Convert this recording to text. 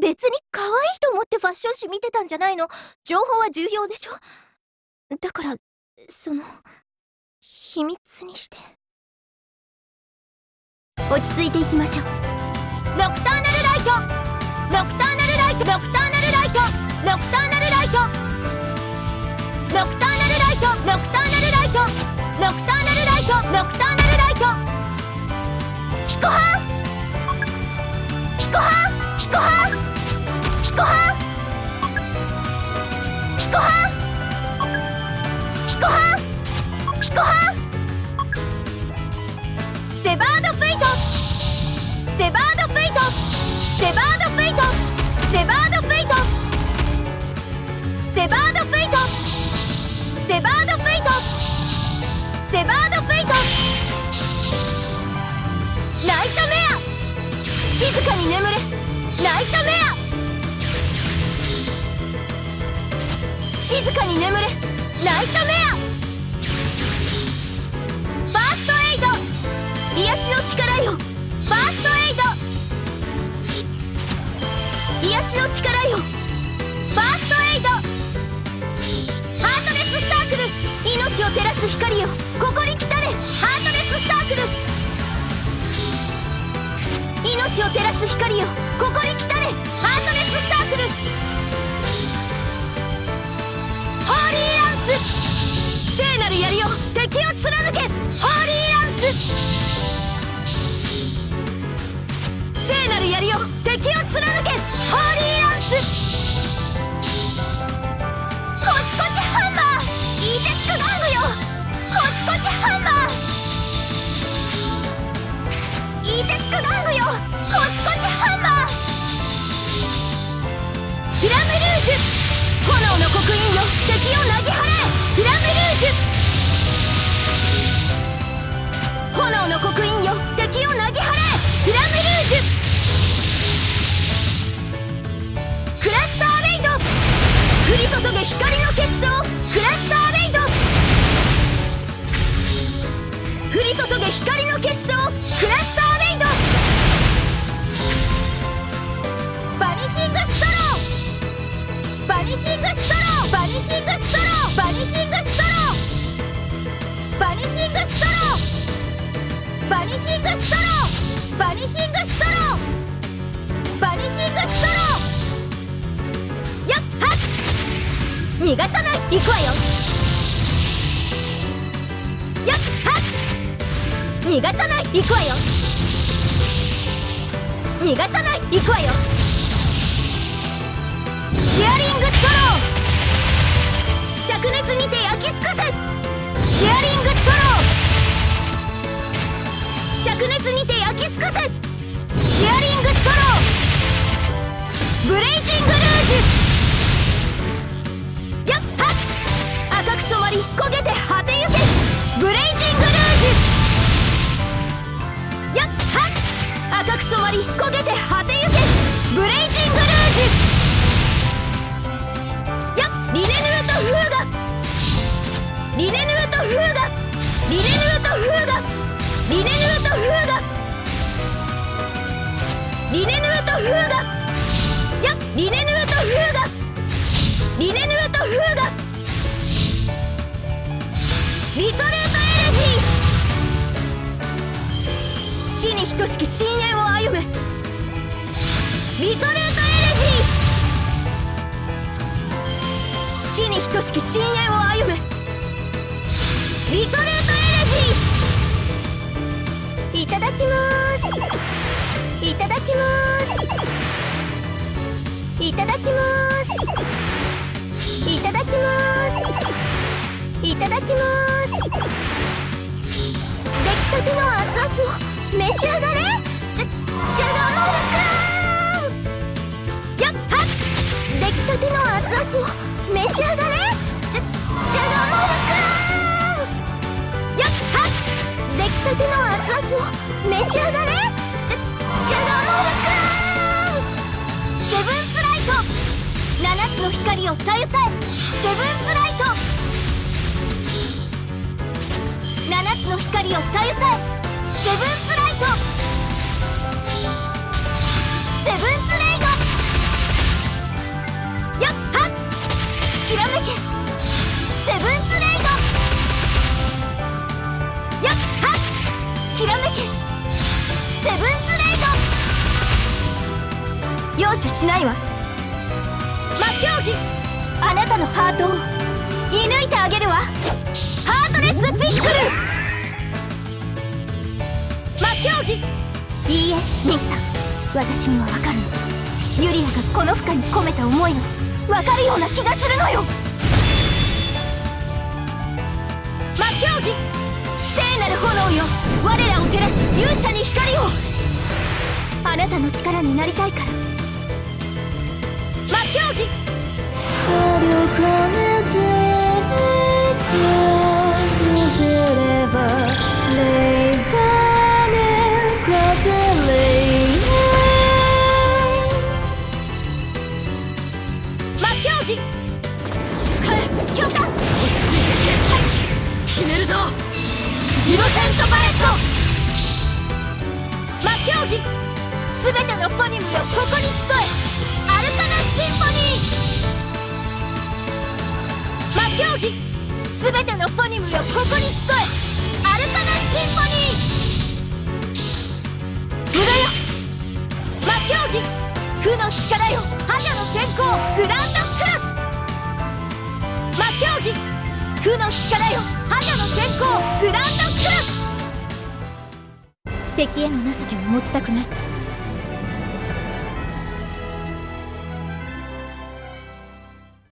別に可愛いと思ってファッション誌見てたんじゃないの？情報は重要でしょ？だからその秘密にして。落ち着いていきましょう。ノクターナルライト！ノクターナルライト！ノクターナルライト！ノクターナルライト！ノクターナルライト！狗汉に眠れナイトメア。ファーストエイド。癒しの力よ。ファーストエイド。癒しの力よ。ファーストエイド。ハートレススタークル。命を照らす光よ。ここに来たれ。ハートレススタークル。命を照らす光よ。ここに来たれ。Oh! 逃がさない行くわよ。やっはっ。逃がさない行くわよ。逃がさない行くわよ。シアリングストロー。灼熱にて焼き尽くせ。シアリングストロー。灼熱にて焼き尽くせ。シアリングストロー。ブレイジングルージュ。リトルートエレジー。死に等しき深淵を歩めリトルートエレジー。死に等しき深淵を歩めリトルートエレジー。いただきます。いただきます。いただきます。ただきます。出来たての熱々を召し上がれ。じゃじゃがもるくん。やっはっ出来たての熱々を召し上がれ。じゃじゃがもるくん。やっはっ出来たての熱々を召し上がれ。じゃじゃがもるくん。セブンスライト。七つの光をたゆたえ。セブンスライト。の光をたゆたいセブンスライト。セブンスレイドやっはっきらめけ。セブンスレイドやっはっきらめけ。セブンスレイド容赦しないわ。魔競技いいえ兄さん私には分かる。のユリアがこの負荷に込めた思いが分かるような気がするのよ。魔競技。聖なる炎よ。我らを照らし勇者に光を。あなたの力になりたいから。魔競技。すべてのポニムよここに集えアルカナシンフォニー魔競技すべてのポニムよここに集えアルカナシンフォニー無駄よ魔競技負の力よ覇者の天候グランドクロス魔競技負の力よ覇者の天候グランドクロス敵への情けを持ちたくない。